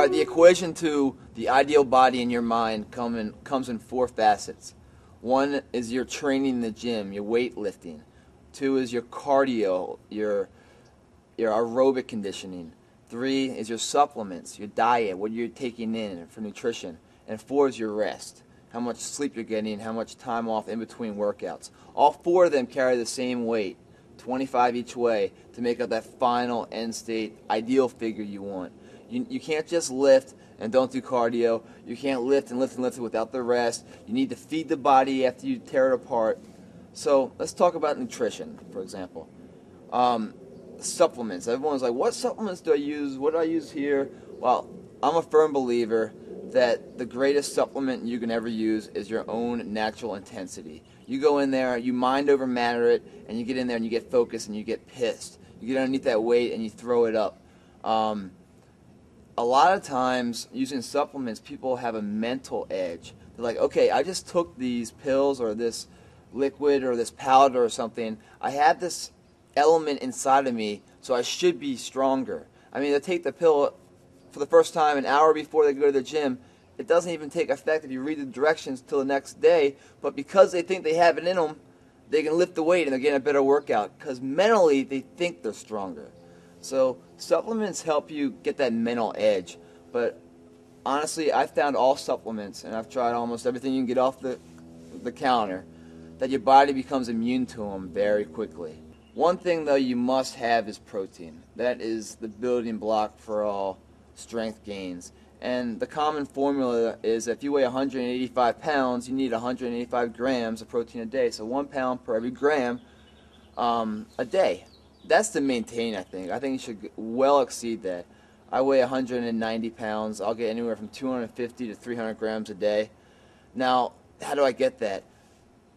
All right, the equation to the ideal body in your mind come in, comes in four facets. One is your training in the gym, your weightlifting. Two is your cardio, your your aerobic conditioning. Three is your supplements, your diet, what you're taking in for nutrition. And four is your rest, how much sleep you're getting, how much time off in between workouts. All four of them carry the same weight, 25 each way, to make up that final end state ideal figure you want. You, you can't just lift and don't do cardio. You can't lift and lift and lift without the rest. You need to feed the body after you tear it apart. So let's talk about nutrition, for example. Um, supplements. Everyone's like, what supplements do I use? What do I use here? Well, I'm a firm believer that the greatest supplement you can ever use is your own natural intensity. You go in there, you mind over matter it, and you get in there and you get focused and you get pissed. You get underneath that weight and you throw it up. Um, a lot of times, using supplements, people have a mental edge. They're like, okay, I just took these pills or this liquid or this powder or something. I have this element inside of me, so I should be stronger. I mean, they take the pill for the first time an hour before they go to the gym. It doesn't even take effect if you read the directions till the next day, but because they think they have it in them, they can lift the weight and they're getting a better workout because mentally they think they're stronger. So supplements help you get that mental edge, but honestly, I've found all supplements and I've tried almost everything you can get off the the counter that your body becomes immune to them very quickly. One thing though you must have is protein. That is the building block for all strength gains. And the common formula is if you weigh 185 pounds, you need 185 grams of protein a day. So one pound per every gram um, a day. That's to maintain, I think. I think you should well exceed that. I weigh 190 pounds. I'll get anywhere from 250 to 300 grams a day. Now, how do I get that?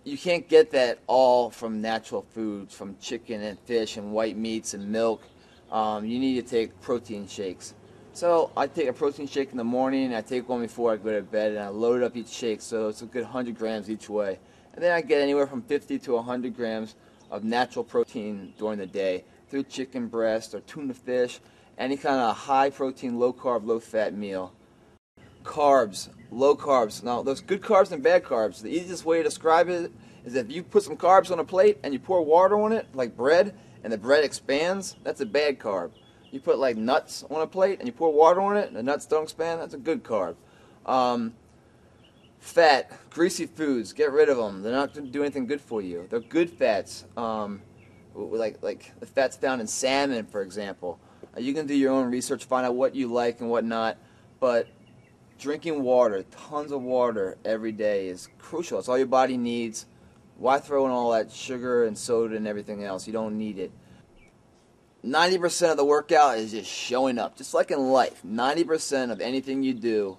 you can't get that all from natural foods, from chicken and fish and white meats and milk. Um, you need to take protein shakes. So I take a protein shake in the morning. I take one before I go to bed, and I load up each shake, so it's a good 100 grams each way. And then I get anywhere from 50 to 100 grams of natural protein during the day through chicken breast or tuna fish, any kind of high protein, low carb, low fat meal. Carbs, low carbs. Now, there's good carbs and bad carbs. The easiest way to describe it is if you put some carbs on a plate and you pour water on it, like bread, and the bread expands, that's a bad carb. You put like nuts on a plate and you pour water on it and the nuts don't expand, that's a good carb. Um, fat, greasy foods, get rid of them. They're not going to do anything good for you. They're good fats, um, like like the fats found in salmon, for example. Uh, you can do your own research, find out what you like and what not, but drinking water, tons of water every day is crucial. It's all your body needs. Why throw in all that sugar and soda and everything else? You don't need it. 90% of the workout is just showing up. Just like in life, 90% of anything you do,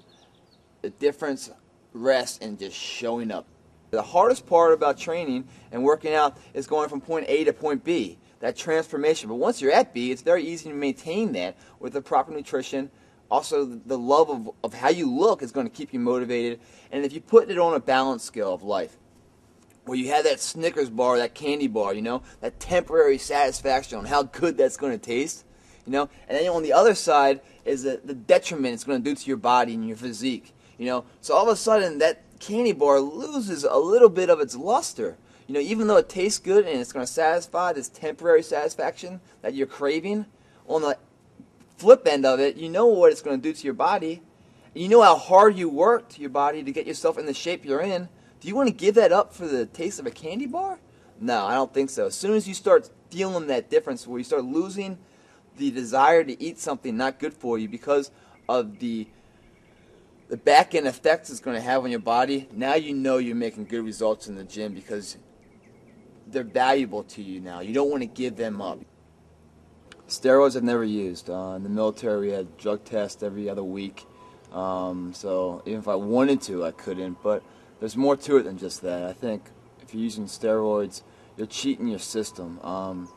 the difference rests and just showing up. The hardest part about training and working out is going from point A to point B, that transformation. But once you're at B, it's very easy to maintain that with the proper nutrition. Also, the love of, of how you look is going to keep you motivated. And if you put it on a balance scale of life, where you have that Snickers bar, that candy bar, you know, that temporary satisfaction on how good that's going to taste, you know, and then on the other side is the, the detriment it's going to do to your body and your physique, you know. So all of a sudden, that candy bar loses a little bit of its luster. You know, even though it tastes good and it's going to satisfy this temporary satisfaction that you're craving, on the flip end of it, you know what it's going to do to your body. You know how hard you worked your body to get yourself in the shape you're in. Do you want to give that up for the taste of a candy bar? No, I don't think so. As soon as you start feeling that difference, where you start losing the desire to eat something not good for you because of the the back end effects it's going to have on your body, now you know you're making good results in the gym because they're valuable to you now. You don't want to give them up. Steroids I've never used. Uh, in the military, we had drug tests every other week. Um, so even if I wanted to, I couldn't. But there's more to it than just that. I think if you're using steroids, you're cheating your system. Um,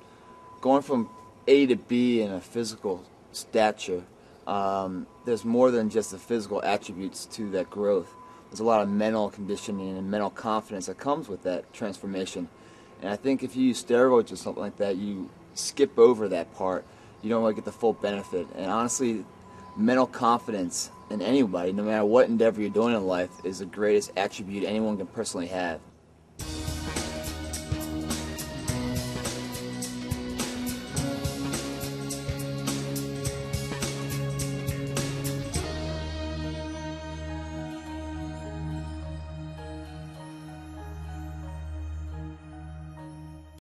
going from A to B in a physical stature, um, there's more than just the physical attributes to that growth. There's a lot of mental conditioning and mental confidence that comes with that transformation. And I think if you use steroids or something like that, you skip over that part. You don't really get the full benefit. And honestly, mental confidence in anybody, no matter what endeavor you're doing in life, is the greatest attribute anyone can personally have.